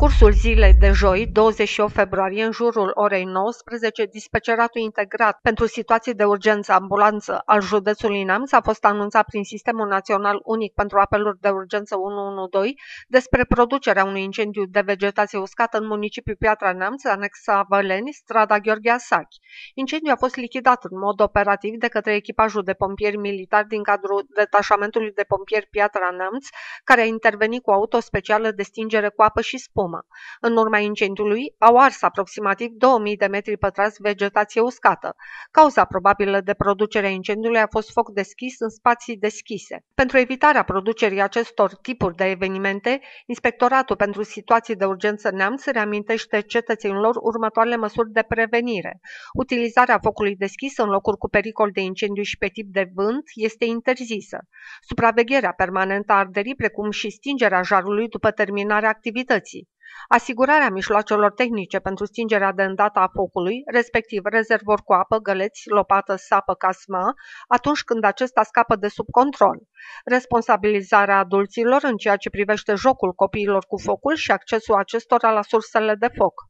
cursul zilei de joi, 28 februarie, în jurul orei 19, dispeceratul integrat pentru situații de urgență ambulanță al județului Neamț a fost anunțat prin Sistemul Național Unic pentru Apeluri de Urgență 112 despre producerea unui incendiu de vegetație uscată în municipiul Piatra Neamț, anexa Văleni, strada Gheorghe Asachi. Incendiul a fost lichidat în mod operativ de către echipajul de pompieri militari din cadrul detașamentului de pompieri Piatra Neamț, care a intervenit cu auto specială de stingere cu apă și spumă. În urma incendiului au ars aproximativ 2000 de metri pătrați vegetație uscată. Cauza probabilă de producerea incendiului a fost foc deschis în spații deschise. Pentru evitarea producerii acestor tipuri de evenimente, Inspectoratul pentru Situații de Urgență Neamț reamintește cetățenilor următoarele măsuri de prevenire. Utilizarea focului deschis în locuri cu pericol de incendiu și pe tip de vânt este interzisă. Supravegherea permanentă a arderii, precum și stingerea jarului după terminarea activității asigurarea mijloacelor tehnice pentru stingerea de îndată a focului, respectiv rezervor cu apă, găleți, lopată, sapă, casma, atunci când acesta scapă de sub control, responsabilizarea adulților în ceea ce privește jocul copiilor cu focul și accesul acestora la sursele de foc